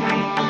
Bye.